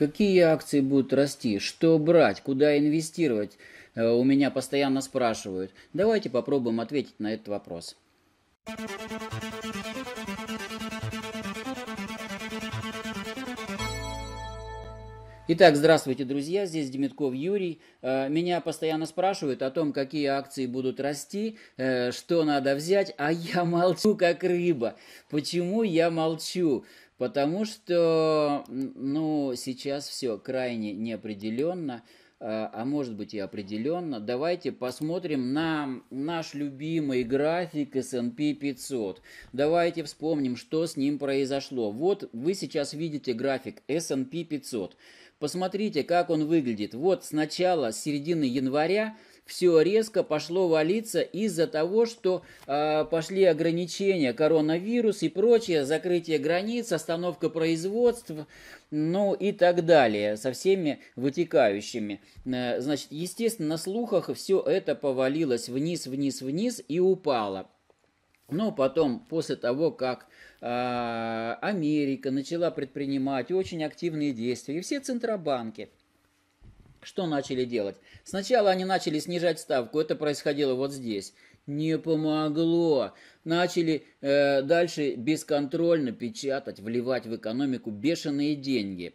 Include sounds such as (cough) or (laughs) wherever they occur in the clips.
Какие акции будут расти? Что брать? Куда инвестировать? Э, у меня постоянно спрашивают. Давайте попробуем ответить на этот вопрос. Итак, здравствуйте, друзья, здесь Демитков Юрий. Э, меня постоянно спрашивают о том, какие акции будут расти, э, что надо взять, а я (laughs) молчу как рыба. Почему я молчу? Потому что, ну, сейчас все крайне неопределенно. А, а может быть и определенно. Давайте посмотрим на наш любимый график S&P 500. Давайте вспомним, что с ним произошло. Вот вы сейчас видите график S&P 500. Посмотрите, как он выглядит. Вот сначала, с середины января, все резко пошло валиться из-за того, что э, пошли ограничения, коронавирус и прочее, закрытие границ, остановка производства, ну и так далее, со всеми вытекающими. Э, значит, естественно, на слухах все это повалилось вниз, вниз, вниз и упало. Но потом, после того, как э, Америка начала предпринимать очень активные действия, и все центробанки – что начали делать? Сначала они начали снижать ставку, это происходило вот здесь. Не помогло. Начали э, дальше бесконтрольно печатать, вливать в экономику бешеные деньги.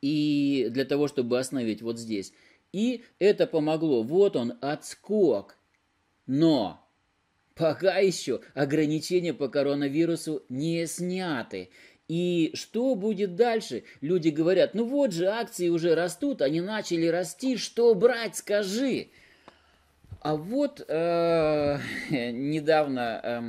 И для того, чтобы остановить вот здесь. И это помогло. Вот он, отскок. Но пока еще ограничения по коронавирусу не сняты. И что будет дальше? Люди говорят, ну вот же акции уже растут, они начали расти, что брать, скажи. А вот э, (laughs) недавно э,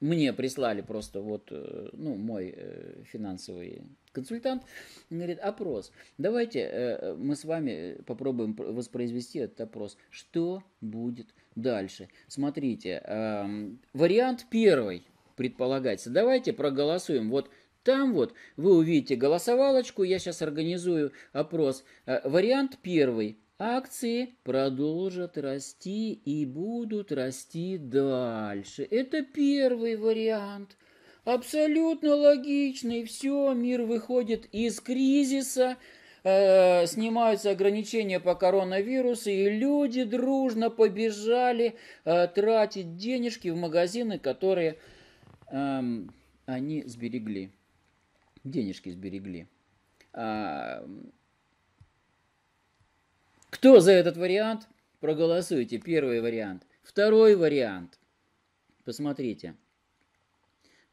мне прислали просто вот, э, ну, мой э, финансовый консультант, говорит, опрос. Давайте э, мы с вами попробуем воспроизвести этот опрос. Что будет дальше? Смотрите, э, вариант первый – предполагается. Давайте проголосуем. Вот там вот вы увидите голосовалочку, я сейчас организую опрос. Э, вариант первый. Акции продолжат расти и будут расти дальше. Это первый вариант. Абсолютно логичный. Все, мир выходит из кризиса, э, снимаются ограничения по коронавирусу, и люди дружно побежали э, тратить денежки в магазины, которые эм, они сберегли, денежки сберегли. А, кто за этот вариант? Проголосуйте. Первый вариант. Второй вариант. Посмотрите.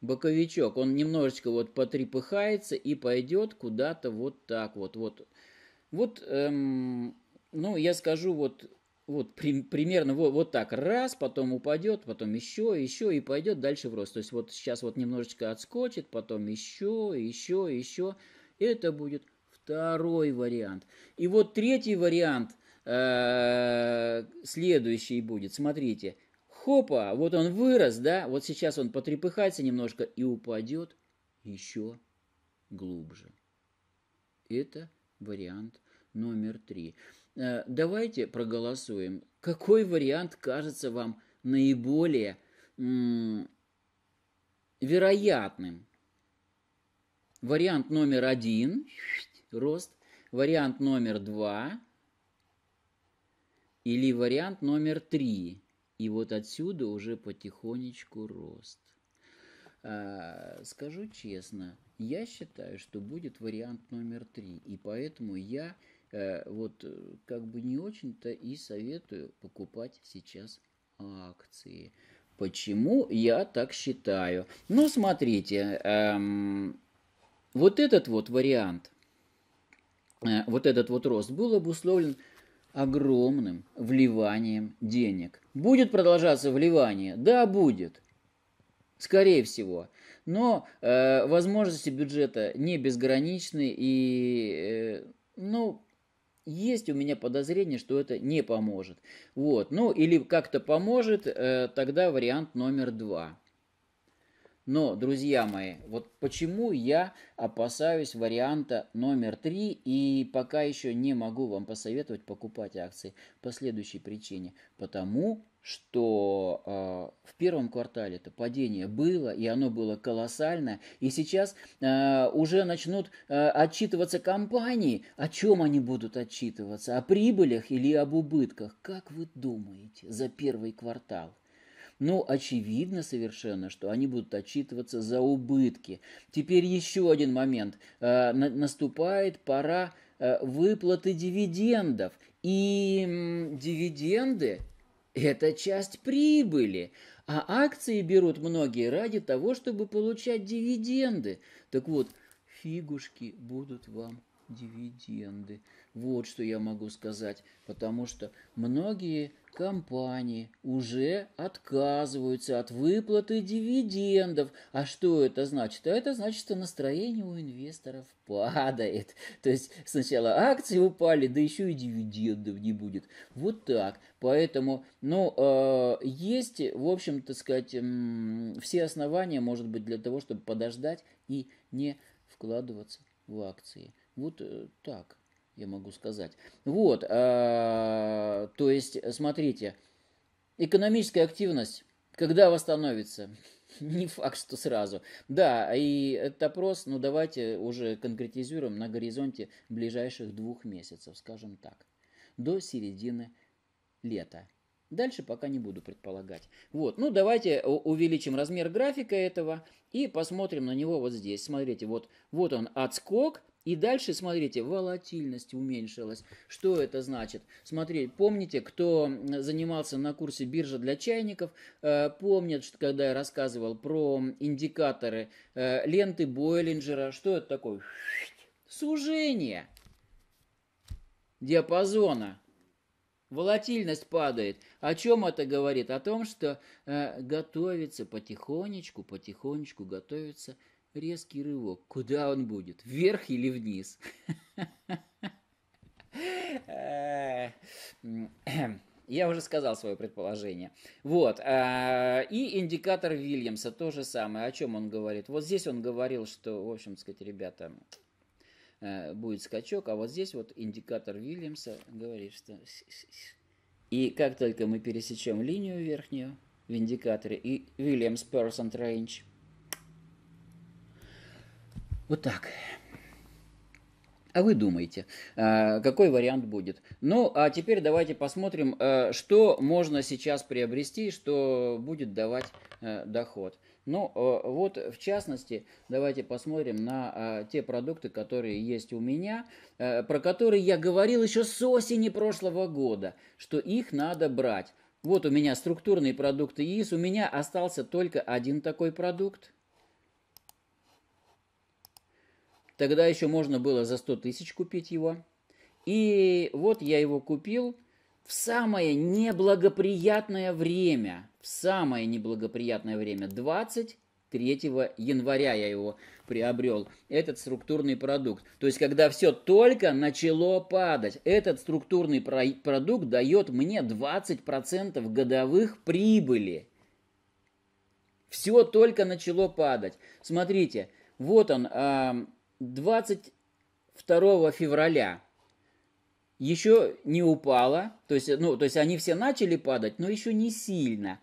Боковичок, он немножечко вот потрепыхается и пойдет куда-то вот так вот. Вот, вот эм, ну, я скажу вот вот при, примерно вот, вот так раз, потом упадет, потом еще, еще и пойдет дальше в рост. То есть вот сейчас вот немножечко отскочит, потом еще, еще, еще. Это будет второй вариант. И вот третий вариант э, следующий будет. Смотрите, хопа, вот он вырос, да, вот сейчас он потрепыхается немножко и упадет еще глубже. Это вариант номер три. Э, давайте проголосуем. Какой вариант кажется вам наиболее вероятным? Вариант номер один – рост. Вариант номер два или вариант номер три. И вот отсюда уже потихонечку рост. А, скажу честно, я считаю, что будет вариант номер три. И поэтому я вот э, как бы не очень-то и советую покупать сейчас акции. Почему я так считаю? Ну, смотрите, эм, вот этот вот вариант, э, вот этот вот рост был обусловлен огромным вливанием денег. Будет продолжаться вливание? Да, будет. Скорее всего. Но э, возможности бюджета не безграничны и, э, ну, есть у меня подозрение, что это не поможет. Вот. Ну, или как-то поможет, э, тогда вариант номер два. Но, друзья мои, вот почему я опасаюсь варианта номер три и пока еще не могу вам посоветовать покупать акции по следующей причине. Потому что э, в первом квартале это падение было, и оно было колоссальное, и сейчас э, уже начнут э, отчитываться компании. О чем они будут отчитываться? О прибылях или об убытках? Как вы думаете за первый квартал? Ну, очевидно совершенно, что они будут отчитываться за убытки. Теперь еще один момент. Э, на, наступает пора э, выплаты дивидендов. И дивиденды – это часть прибыли. А акции берут многие ради того, чтобы получать дивиденды. Так вот, фигушки будут вам дивиденды. Вот что я могу сказать, потому что многие компании уже отказываются от выплаты дивидендов. А что это значит? А это значит, что настроение у инвесторов падает. То есть сначала акции упали, да еще и дивидендов не будет. Вот так. Поэтому, ну, э, есть, в общем-то сказать, э, все основания, может быть, для того, чтобы подождать и не вкладываться в акции. Вот э, так я могу сказать. Вот, э, то есть, смотрите, экономическая активность, когда восстановится? (laughs) Не факт, что сразу. Да, и этот опрос, ну давайте уже конкретизируем на горизонте ближайших двух месяцев, скажем так, до середины лета. Дальше пока не буду предполагать. Вот, ну давайте увеличим размер графика этого и посмотрим на него вот здесь. Смотрите, вот, вот он отскок, и дальше, смотрите, волатильность уменьшилась. Что это значит? Смотрите, помните, кто занимался на курсе биржа для чайников, э, помнят, что когда я рассказывал про индикаторы э, ленты Бойлинджера, что это такое? Сужение диапазона. Волатильность падает. О чем это говорит? О том, что э, готовится потихонечку, потихонечку готовится резкий рывок. Куда он будет? Вверх или вниз? Я уже сказал свое предположение. Вот. А, и индикатор Вильямса то же самое. О чем он говорит? Вот здесь он говорил, что, в общем сказать, ребята, э, будет скачок, а вот здесь вот индикатор Вильямса говорит, что... И как только мы пересечем линию верхнюю в индикаторе и Williams Percent Range, вот так. А вы думаете, а, какой вариант будет? Ну, а теперь давайте посмотрим, а, что можно сейчас приобрести, что будет давать а, доход. Ну, вот в частности, давайте посмотрим на те продукты, которые есть у меня, про которые я говорил еще с осени прошлого года, что их надо брать. Вот у меня структурные продукты ИИС, у меня остался только один такой продукт – Тогда еще можно было за 100 тысяч купить его. И вот я его купил в самое неблагоприятное время. В самое неблагоприятное время. 23 января я его приобрел. Этот структурный продукт. То есть, когда все только начало падать. Этот структурный продукт дает мне 20% годовых прибыли. Все только начало падать. Смотрите, вот он, 22 февраля еще не упала, то есть, ну, то есть они все начали падать, но еще не сильно.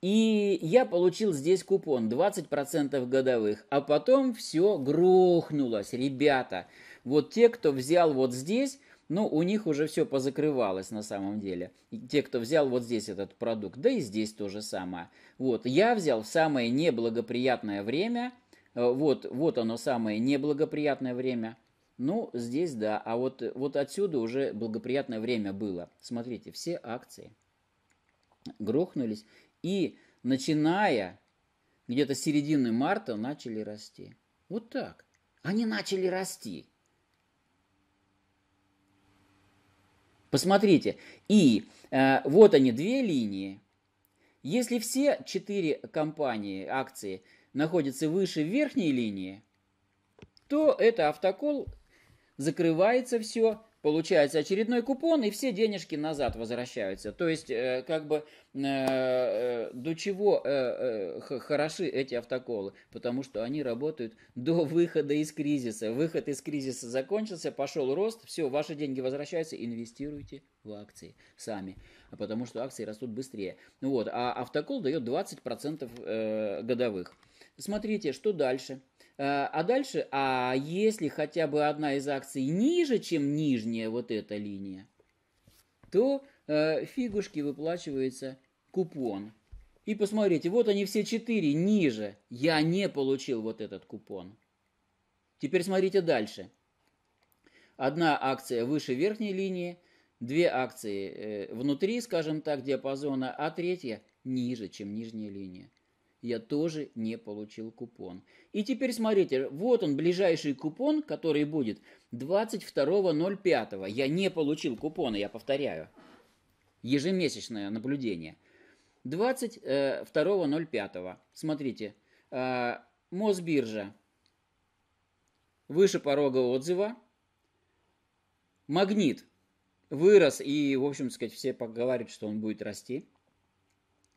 И я получил здесь купон 20% годовых, а потом все грохнулось, ребята. Вот те, кто взял вот здесь, ну, у них уже все позакрывалось на самом деле. И те, кто взял вот здесь этот продукт, да и здесь то же самое. Вот, я взял в самое неблагоприятное время – вот, вот оно самое неблагоприятное время. Ну, здесь да, а вот, вот отсюда уже благоприятное время было. Смотрите, все акции грохнулись и, начиная где-то середины марта, начали расти. Вот так. Они начали расти. Посмотрите, и э, вот они две линии. Если все четыре компании, акции – находится выше верхней линии, то это автокол закрывается все, получается очередной купон, и все денежки назад возвращаются. То есть, э, как бы, э, э, до чего хороши эти автоколы? Потому что они работают до выхода из кризиса. Выход из кризиса закончился, пошел рост, все, ваши деньги возвращаются, инвестируйте в акции сами, потому что акции растут быстрее. Вот, а автокол дает 20% годовых. Смотрите, что дальше. Э, а дальше, а если хотя бы одна из акций ниже, чем нижняя вот эта линия, то э, фигушки выплачивается купон. И посмотрите, вот они все четыре ниже. Я не получил вот этот купон. Теперь смотрите дальше. Одна акция выше верхней линии, две акции э, внутри, скажем так, диапазона, а третья ниже, чем нижняя линия я тоже не получил купон. И теперь смотрите, вот он, ближайший купон, который будет 22.05. Я не получил купона, я повторяю. Ежемесячное наблюдение. 22.05. Смотрите, э, Мосбиржа выше порога отзыва. Магнит вырос и, в общем сказать, все поговорят, что он будет расти.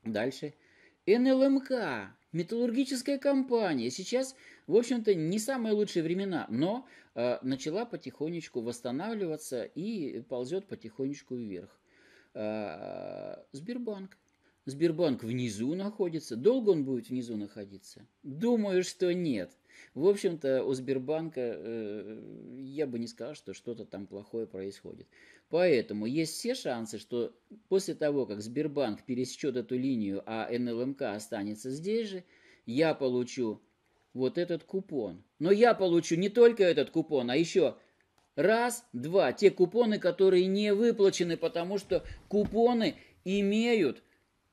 Дальше. НЛМК, металлургическая компания, сейчас, в общем-то, не самые лучшие времена, но э, начала потихонечку восстанавливаться и ползет потихонечку вверх. Э, Сбербанк. Сбербанк внизу находится. Долго он будет внизу находиться? Думаю, что нет. В общем-то, у Сбербанка э, я бы не сказал, что что-то там плохое происходит. Поэтому есть все шансы, что после того, как Сбербанк пересечет эту линию, а НЛМК останется здесь же, я получу вот этот купон. Но я получу не только этот купон, а еще раз, два, те купоны, которые не выплачены, потому что купоны имеют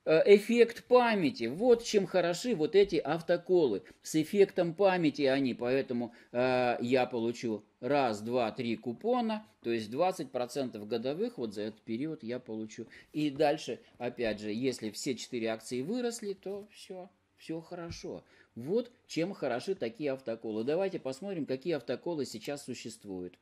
эффект памяти. Вот чем хороши вот эти автоколы. С эффектом памяти они, поэтому э, я получу раз, два, три купона, то есть 20% годовых вот за этот период я получу. И дальше, опять же, если все четыре акции выросли, то все, все хорошо. Вот чем хороши такие автоколы. Давайте посмотрим, какие автоколы сейчас существуют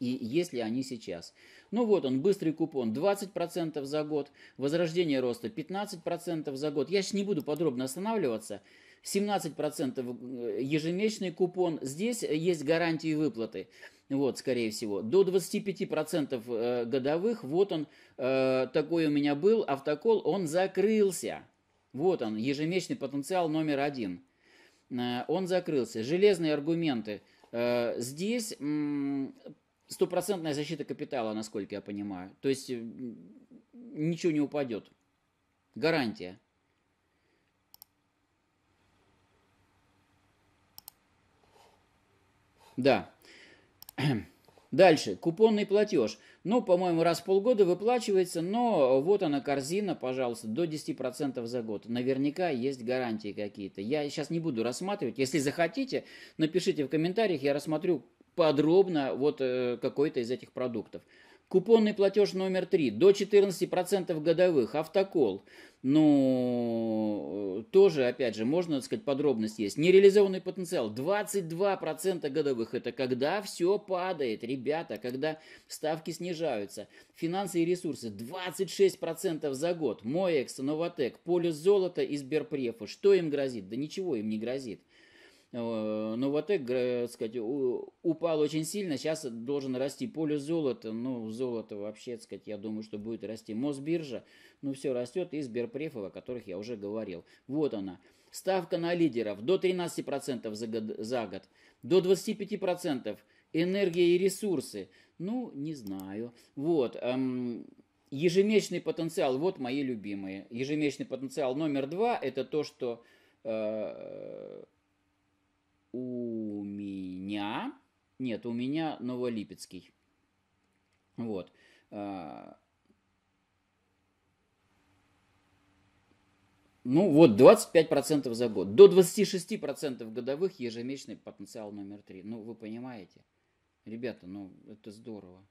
и если они сейчас. Ну вот он, быстрый купон, 20% за год, возрождение роста 15% за год. Я сейчас не буду подробно останавливаться. 17% э, ежемесячный купон. Здесь есть гарантии выплаты. Вот, скорее всего. До 25% э, годовых. Вот он, э, такой у меня был. Автокол, он закрылся. Вот он, ежемесячный потенциал номер один. Он закрылся. Железные аргументы. Здесь стопроцентная защита капитала, насколько я понимаю. То есть ничего не упадет. Гарантия. Да. (clears throat) Дальше. Купонный платеж. Ну, по-моему, раз в полгода выплачивается, но вот она корзина, пожалуйста, до 10% за год. Наверняка есть гарантии какие-то. Я сейчас не буду рассматривать. Если захотите, напишите в комментариях, я рассмотрю подробно вот э, какой-то из этих продуктов. Купонный платеж номер 3 до 14% годовых, автокол. Ну, тоже, опять же, можно так сказать, подробность есть. Нереализованный потенциал 22% годовых. Это когда все падает, ребята, когда ставки снижаются. Финансы и ресурсы 26% за год. Моэкс, Новотек, Полюс золота и Сберпрефа. Что им грозит? Да ничего им не грозит. Э, Новотек, так сказать, упал очень сильно, сейчас должен расти поле золота, ну, золото вообще, сказать, я думаю, что будет расти. Мосбиржа, ну, все растет, и Сберпрефов, о которых я уже говорил. Вот она. Ставка на лидеров до 13% за год, за год, до 25%. Энергия и ресурсы, ну, не знаю. Вот, эм, ежемесячный потенциал, вот мои любимые. Ежемесячный потенциал номер два, это то, что... Э, у меня... Нет, у меня Новолипецкий. Вот. А, ну вот, 25% за год. До 26% годовых ежемесячный потенциал номер 3. Ну, вы понимаете? Ребята, ну это здорово.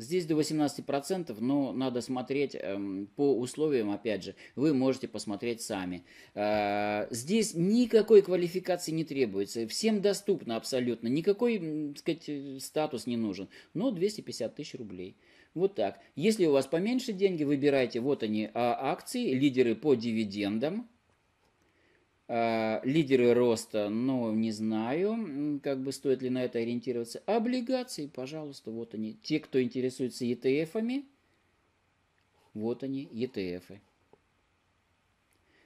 Здесь до 18%, но надо смотреть эм, по условиям, опять же, вы можете посмотреть сами. Э, здесь никакой квалификации не требуется, всем доступно абсолютно, никакой, так сказать, статус не нужен, но 250 тысяч рублей. Вот так. Если у вас поменьше деньги, выбирайте, вот они, а, акции, лидеры по дивидендам, лидеры роста, ну, не знаю, как бы стоит ли на это ориентироваться. Облигации, пожалуйста, вот они. Те, кто интересуется ETF-ами, вот они, ETF-ы.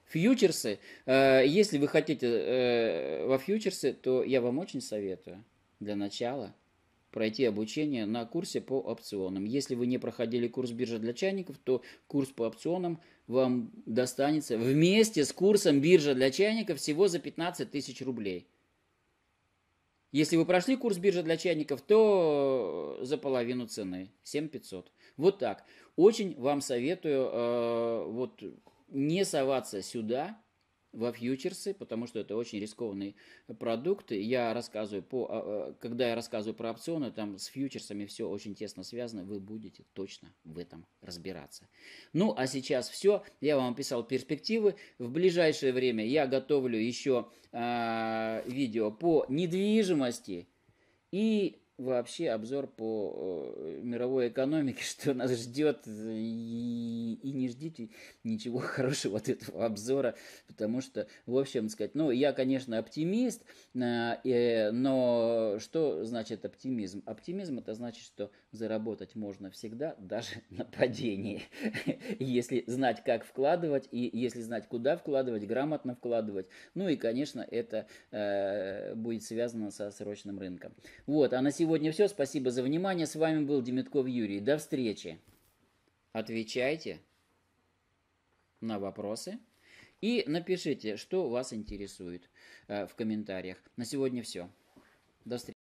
Фьючерсы, а, если вы хотите э, во фьючерсы, то я вам очень советую для начала пройти обучение на курсе по опционам. Если вы не проходили курс биржа для чайников, то курс по опционам вам достанется вместе с курсом биржа для чайников всего за 15 тысяч рублей. Если вы прошли курс биржа для чайников, то за половину цены, 7500. Вот так. Очень вам советую э, вот не соваться сюда, во фьючерсы, потому что это очень рискованный продукт. Я рассказываю по, а, а, когда я рассказываю про опционы, там с фьючерсами все очень тесно связано, вы будете точно в этом разбираться. Ну, а сейчас все. Я вам описал перспективы. В ближайшее время я готовлю еще э, видео по недвижимости и вообще обзор по э, мировой экономике, (laughs) что нас ждет, и, и не ждите ничего (laughs) хорошего от этого обзора, потому что, в общем сказать, ну, я, конечно, оптимист, э, но что значит оптимизм? Оптимизм это значит, что заработать можно всегда, (laughs) даже на падении, если знать, как вкладывать, и если знать, куда вкладывать, грамотно вкладывать, ну и, конечно, это э, будет связано со срочным рынком. Вот, а на сегодня сегодня все. Спасибо за внимание. С вами был Демитков Юрий. До встречи. Отвечайте на вопросы и напишите, что вас интересует э, в комментариях. На сегодня все. До встречи.